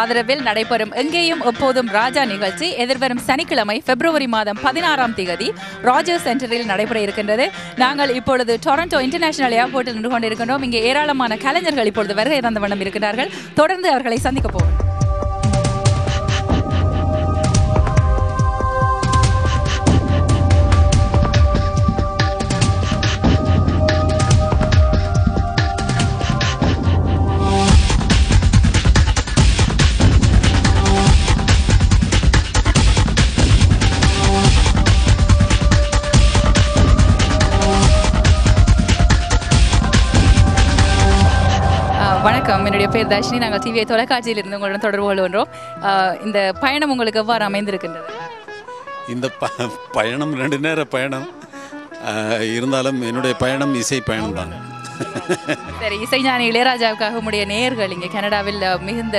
ஆதரவில் நடைபெறும் எங்கேயும் எப்போதும் ராஜா நிகழ்ச்சி. எதிர்வரும் சனிக்கிழமை பிப்ரவரி மாதம் பதினாறாம் தேதி ராஜர் சென்டரில் நடைபெற இருக்கின்றது. நாங்கள் இப்பொழுது டொரண்டோ இன்டர்நேஷனல் ஏர்போர்ட்டில் நின்று கொண்டிருக்கின்றோம். இங்கே ஏராளமான கலைஞர்கள் இப்பொழுது வருகை தந்த வண்ணம் இருக்கிறார்கள் தொடர்ந்து அவர்களை சந்திக்க போகிறோம் என்னுடைய பேர் தர்ஷினி. நாங்கள் டிவிஐ தொலைக்காட்சியில் இருந்து உங்களுடன் தொடர்பு கொள்கின்றோம். இந்த பயணம் உங்களுக்கு எவ்வாறு அமைந்திருக்கின்றது? இந்த ப பயணம் ரெண்டு நேர பயணம். இருந்தாலும் என்னுடைய பயணம் இசை பயணம் தான் சரி இசைஞானி இளையராஜாவுக்காக உடைய நேயர்கள் இங்கே கனடாவில் மிகுந்த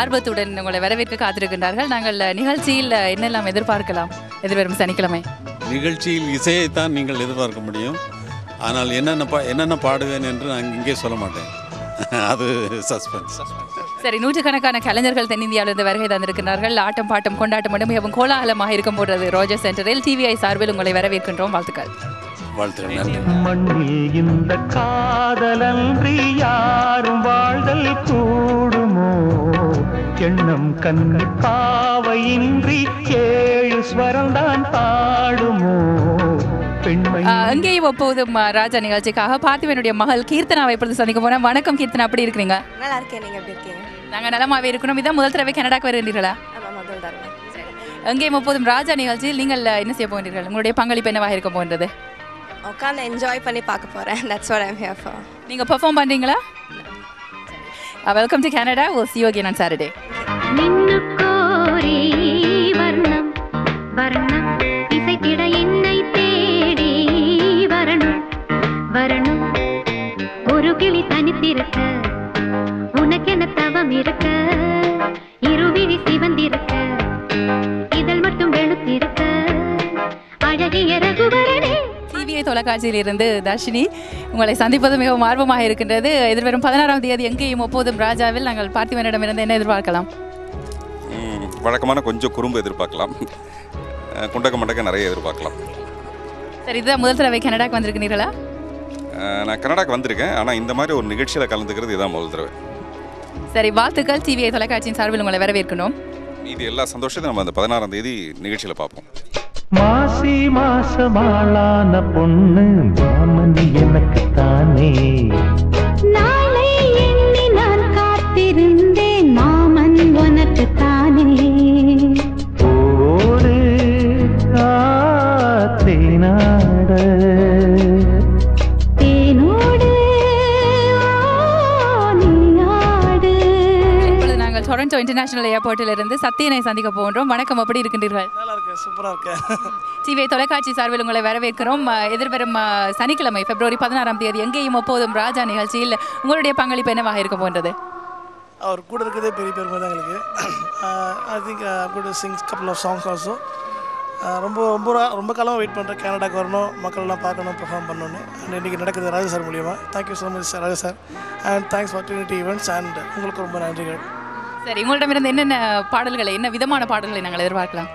ஆர்வத்துடன் உங்களை வரவேற்க காத்திருக்கின்றார்கள். நாங்கள் நிகழ்ச்சியில் என்னெல்லாம் எதிர்பார்க்கலாம்? எதிர்வரும் சனிக்கிழமை. நிகழ்ச்சியில் இசையைத்தான் நீங்கள் எதிர்பார்க்க முடியும். ஆனால் என்னென்ன பா என்னென்ன பாடுவேன் என்று நான் இங்கே சொல்ல மாட்டேன். அது சஸ்பென்ஸ் சரி நூற்றுக்கணக்கான கலைஞர்கள் தென்னிந்தியாவிலிருந்து வருகை தந்திருக்கிறார்கள் ஆட்டம் பாட்டம் கொண்டாட்டம் மட்டும் மிகவும் கோலாகலமாக இருக்கும் போன்றது ரோஜர் சென்டரில். டிவிஐ சார்பில் உங்களை வரவேற்கின்றோம். வாழ்த்துக்கள். மண்ணில் இந்த காதலன்றி யாரும் வாழ்தல் கூடுமோ? எண்ணம் கண்ணு பாவையின்றி ஏழு ஸ்வரம்தான் பாடுமோ? பெண்மை ஆஹ், அங்கேயும் எப்போதும் ஆஹ், ராஜா நிகழ்ச்சிக்காக பார்த்திபனுடைய மகள் கீர்த்தனாவை இப்பொழுது சந்திக்க போறேன். வணக்கம் கீர்த்தனா அப்படி இருக்கிறீங்க? நல்லா இருக்கேன். நீங்கள் எப்படி இருக்கீங்க? நாங்கள் நலமாவே இருக்கணும் இதான் முதல் தடவை கனடாக்கு தடவை. அங்கேயும் எப்போதும் ராஜா நிகழ்ச்சியில் நீங்கள் என்ன செய்ய போகிறீர்கள்? உங்களுடைய பங்களிப்பு என்னவாக இருக்க போன்றது உட்காந்து என்ஜாய் பண்ணி பார்க்க போகிறேன் that's what I'm here for நீங்கள் பெர்ஃபார்ம் பண்ணுறீங்களா welcome to Canada will see you again on Saturday. நின்னு கோரி வர்ணம் வர்ணம் தனித்திருக்க உனக்கென தவம் இருக்க. இருவிழி சிவந்திருக்க. இதழ் மட்டும் வெளுத்திருக்க. அழகிய ரகுவரனே. டிவிஐ தொலைக்காட்சியில் இருந்து தர்ஷினி உங்களை சந்திப்பது மிகவும் ஆர்வமாக இருக்கின்றது. எதிர்வரும் பதினாறாம் தேதி எங்கேயும் எப்போதும் ராஜாவில் நாங்கள் பார்த்திபனிடமிருந்து என்ன எதிர்பார்க்கலாம்? வழக்கமான கொஞ்சம் குறும்பு எதிர்பார்க்கலாம். குண்டக்க மண்டக்க நிறைய எதிர்பார்க்கலாம். சரி இதுதான் முதல் தடவை கனடாக்கு வந்திருக்கிறீர்களா? நான் கனடாக்கு வந்திருக்கேன். ஆனால் இந்த மாதிரி ஒரு நிகழ்ச்சியில் கலந்துக்கிறது இதான் முதல் தடவை. சரி வாழ்த்துக்கள். டிவிஐ தொலைக்காட்சியின் சார்பில் உங்களை வரவேற்கணும். இது எல்லா சந்தோஷத்தையும் நம்ம அந்த பதினாறாம் தேதி நிகழ்ச்சியில் பார்ப்போம். மாசி மாசமாளான பொண்ணு மாமன் எனக்கு தானே. இன்டர்நேஷனல் ஏர்போர்ட்டில் இருந்து சத்தியனை சந்திக்க போகின்றோம். வணக்கம் எப்படி இருக்கின்றீர்கள்? நல்லா இருக்கேன். சூப்பராக இருக்கேன் டிவிஐ தொலைக்காட்சி சார்பில் உங்களை வரவேற்கிறோம். எதிர்வரும் சனிக்கிழமை பிப்ரவரி பதினாறாம் தேதி எங்கேயும் எப்போதும் ராஜா நிகழ்ச்சியில் உங்களுடைய பங்களிப்பு என்னவாக இருக்க போன்றது அவர் கூட இருக்கிறதே பெரிய பெருமை தான் எங்களுக்கு. I think good Singh couple of songs also ரொம்ப ரொம்ப ரொம்ப காலமாக வெயிட் பண்ணுறேன் கனடாக்கு வரணும் மக்கள்லாம் பார்க்கணும் பெர்ஃபார்ம் பண்ணணும்னு. அண்ட் இன்றைக்கி நடக்குது ராஜா சார் மூலியமாக thank you so much sir Raja sir. And thanks for Trinity Events and உங்களுக்கு ரொம்ப நன்றிகள். சரி உங்களிடமிருந்து என்னென்ன பாடல்களை என்ன விதமான பாடல்களை நாங்கள் எதிர்பார்க்கலாம்?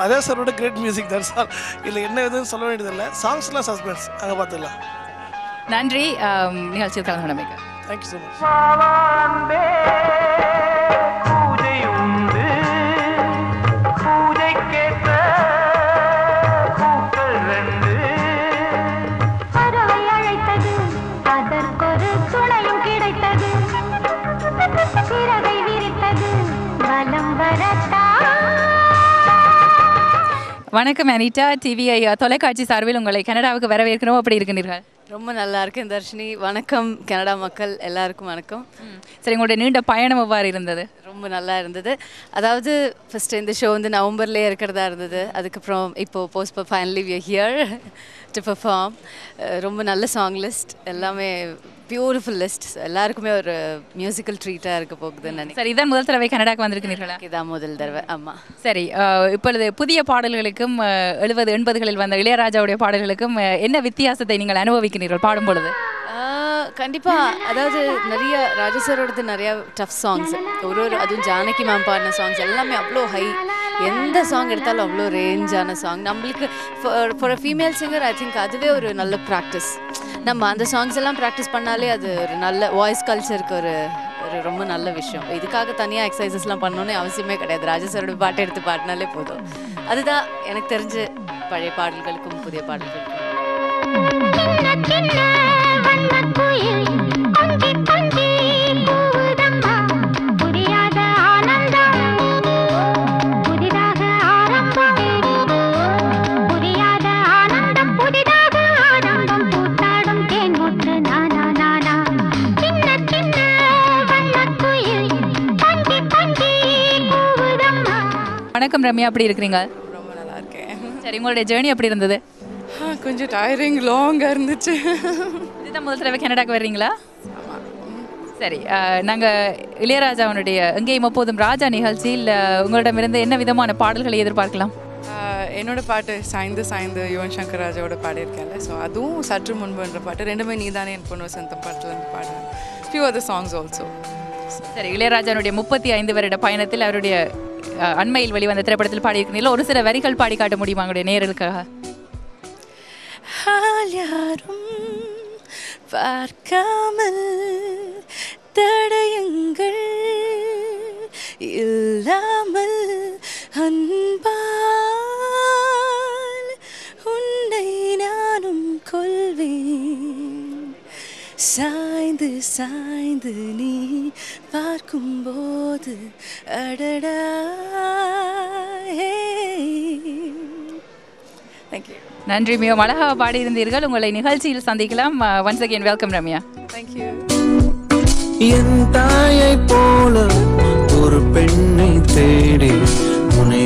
ராஜா சாரோட கிரேட் மியூசிக் தான் சார் இல்லை என்ன எதுவும் சொல்ல வேண்டியதில்லை. சாங்ஸ்லாம் சஸ்பென்ஸ் அங்கே பார்த்துக்கலாம். நன்றி. நிகழ்ச்சியில் கலந்து கொண்டமைக்கு. தேங்க்யூ ஸோ மச் வணக்கம் அனிதா. டிவிஐ தொலைக்காட்சி சார்பில் உங்களை கனடாவுக்கு வரவேற்கிறோம். அப்படி இருக்கின்றீர்கள் ரொம்ப நல்லா இருக்கேன் தர்ஷினி. வணக்கம் கனடா மக்கள் எல்லாருக்கும் வணக்கம். சரி உங்களுடைய நீண்ட பயணம் எவ்வாறு இருந்தது? ரொம்ப நல்லா இருந்தது. அதாவது ஃபஸ்ட்டு இந்த ஷோ வந்து நவம்பர்லேயே இருக்கிறதா இருந்தது. அதுக்கப்புறம் இப்போது post finally we here to perform ரொம்ப நல்ல சாங் லிஸ்ட் எல்லாமே பியூட்டிஃபுல் லிஸ்ட் எல்லாருக்குமே ஒரு மியூசிக்கல் ட்ரீட்டாக இருக்க போகுதுன்னு நினைக்கிறேன். சரி இதான் முதல் தடவை கனடாக்கு வந்திருக்கிறீர்களா? இதான் முதல் தடவை. ஆமாம் சரி இப்பொழுது புதிய பாடல்களுக்கும் எழுபது எண்பதுகளில் வந்த இளையராஜாவுடைய பாடல்களுக்கும் என்ன வித்தியாசத்தை நீங்கள் அனுபவிக்கிறீர்கள் பாடும் பொழுது? கண்டிப்பாக அதாவது நிறைய ராஜசரோடது நிறைய டஃப் சாங்ஸ் ஒரு ஒரு அதுவும் ஜானகி மேம் பாடின சாங்ஸ் எல்லாமே அவ்வளோ ஹை எந்த சாங் எடுத்தாலும் அவ்வளோ ரேஞ்சான சாங் நம்மளுக்கு for a female singer I think அதுவே ஒரு நல்ல ப்ராக்டிஸ் நம்ம அந்த சாங்ஸ் எல்லாம் ப்ராக்டிஸ் பண்ணாலே அது ஒரு நல்ல வாய்ஸ் கல்ச்சருக்கு ஒரு ஒரு ரொம்ப நல்ல விஷயம். இதுக்காக தனியாக எக்ஸசைசஸ்லாம் பண்ணணும்னு அவசியமே கிடையாது. ராஜசரோட பாட்டு எடுத்து பாடினாலே போதும். அதுதான் எனக்கு தெரிஞ்ச பழைய பாடல்களுக்கும் புதிய பாடல்களுக்கும். வணக்கம் ரம்யா எப்படி இருக்கிறீங்க? ரொம்ப நல்லா இருக்கேன் சரி உங்களுடைய ஜேர்னி எப்படி இருந்தது? கொஞ்சம் டயரிங் லாங்காக இருந்துச்சு. இதுதான் முதல் தடவை கனடாக்கு வர்றீங்களா? சரி அஹ், நாங்க இளையராஜாவனுடைய எங்கேயும் எப்போதும் ராஜா நிகழ்ச்சியில் உங்களிடமிருந்து என்ன விதமான பாடல்களை எதிர்பார்க்கலாம்? என்னோட பாட்டு சாய்ந்து சாய்ந்து யுவன் சங்கர் ராஜாவோட பாடியிருக்கேன்ல ஸோ அதுவும் சற்று முன்புன்ற பாட்டு. ரெண்டுமே நீதானே என் பொண்ணு சந்தம் பாட்டுலேருந்து பாடுறேன் ஃபியூ அதர் சாங்ஸ் ஆல்சோ சரி இளையராஜாவுடைய முப்பத்தி ஐந்து வருட பயணத்தில் அவருடைய அண்மையில் வெளிவந்த திரைப்படத்தில் பாடியிருக்கிறீங்களா ஒரு சில வரிகள் பாடி காட்ட முடியுமா உங்களுடைய நேரலுக்காக? யாரும் பார்க்காமல் தடயங்கள் இல்லாமல் அன்பால் உன்னை நானும் கொள்வேன். சாய்ந்து சாய்ந்து நீ பார்க்கும்போது அடடா நன்றி மிகவும் அழகாக பாடியிருந்தீர்கள். உங்களை நிகழ்ச்சியில் சந்திக்கலாம். Once again welcome Ramya. Thank you என் தாயை போல ஒரு பெண்ணை தேடி உன்னை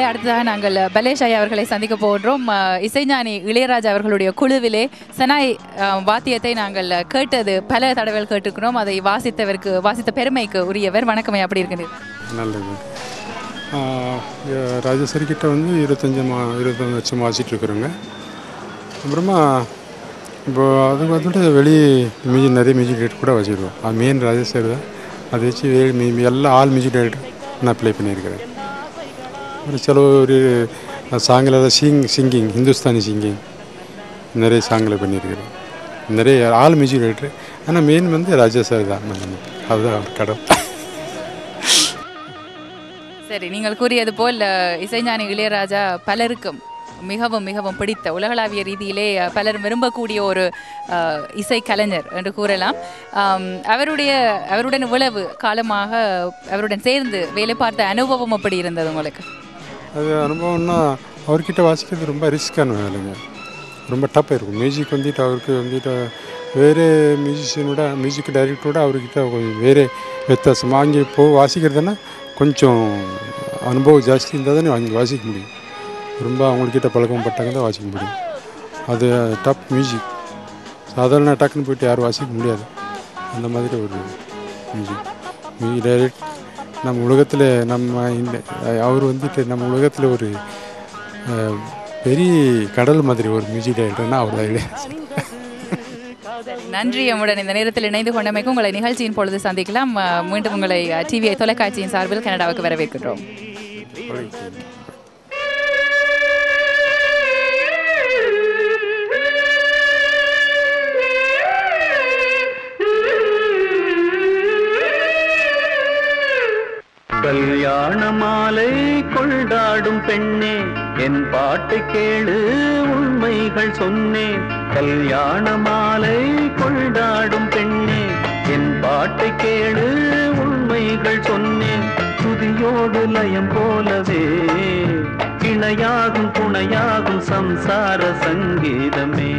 அஹ், அடுத்ததாக நாங்கள் பலேஷ் ஐயா அவர்களை சந்திக்க போகின்றோம். இசைஞானி இளையராஜா அவர்களுடைய குழுவிலே சனாய் வாத்தியத்தை நாங்கள் கேட்டது பல தடவைகள் கேட்டிருக்கிறோம். அதை வாசித்தவருக்கு வாசித்த பெருமைக்கு உரியவர். வணக்கம் அப்படி இருக்கிறது நல்லது. ராஜேஸ்வரி கிட்ட வந்து இருபத்தஞ்சி மா இருபத்தஞ்சு வருஷம் வாசிட்டு இருக்கிறோங்க அப்புறமா இப்போ அது பார்த்துட்டு வெளி மியூசிக் நிறைய மியூசிக் டேரக்டர் கூட வச்சுருவோம் அது மெயின் ராஜேஸ்வரி தான். அதை வச்சு எல்லா ஆல் மியூசிக் டேரக்டர் நான் ப்ளே பண்ணியிருக்கிறேன். ஒரு சில ஒரு சாங்கில் சிங் சிங்கிங் ஹிந்துஸ்தானி சிங்கிங் நிறைய சாங்கில் பண்ணியிருக்கிறேன். நிறைய ஆல் மியூசிக் ரைட்டர் ஆனால் மெயின் வந்து ராஜேஸ்வரி தான் அதுதான் அவர் கடவுள். சரி நீங்கள் கூறியது போல் இசைஞானி இளையராஜா பலருக்கும் மிகவும் மிகவும் பிடித்த உலகளாவிய ரீதியிலே பலரும் விரும்பக்கூடிய ஒரு இசை கலைஞர் என்று கூறலாம். அவருடைய அவருடன் இவ்வளவு காலமாக அவருடன் சேர்ந்து வேலை பார்த்த அனுபவம் அப்படி இருந்தது உங்களுக்கு? அது அனுபவம்னா அவர்கிட்ட வாசிக்கிறது ரொம்ப ரிஸ்க்கான வேலைங்க. ரொம்ப டஃப்பாக இருக்கும் மியூசிக் வந்துட்டு அவருக்கு வந்துட்டு வேறு மியூசிஷியனோட மியூசிக் டைரக்டரோட அவர்கிட்ட கொஞ்சம் வேறு வித்தியாசமாக அங்கே போ வாசிக்கிறதுனா கொஞ்சம் அனுபவம் ஜாஸ்தி இருந்தால் தானே வாங்கி வாசிக்க முடியும். ரொம்ப அவங்கக்கிட்ட பழக்கம் பட்டாங்க தான் வாசிக்க முடியும். அது டப் மியூசிக் சாதாரண டக்குன்னு போயிட்டு யாரும் வாசிக்க முடியாது. அந்த மாதிரி ஒரு மியூசிக் மியூசிக் டைரக்ட் நம்ம உலகத்தில் நம்ம இந்த அவர் வந்துட்டு நம்ம உலகத்தில் ஒரு பெரிய கடல் மாதிரி ஒரு மியூசிக் டைரக்டர்னா அவர் தான் நன்றி அம்முடன் இந்த நேரத்தில் இணைந்து கொண்டமைக்கு உங்களை நிகழ்ச்சியின் பொழுது சந்திக்கலாம். மீண்டும் உங்களை டிவிஐ தொலைக்காட்சியின் சார்பில் கனடாவுக்கு வரவேற்கின்றோம். கல்யாண மாலை கொண்டாடும் பெண்ணே என் பாட்டை கேளு உண்மைகள் சொன்னேன் கல்யாண மாலை கொண்டாடும் பெண்ணே என் பாட்டை கேளு உண்மைகள் சொன்னேன் துதியோடு லயம் போலவே இணையாகும் துணையாகும் சம்சார சங்கீதமே.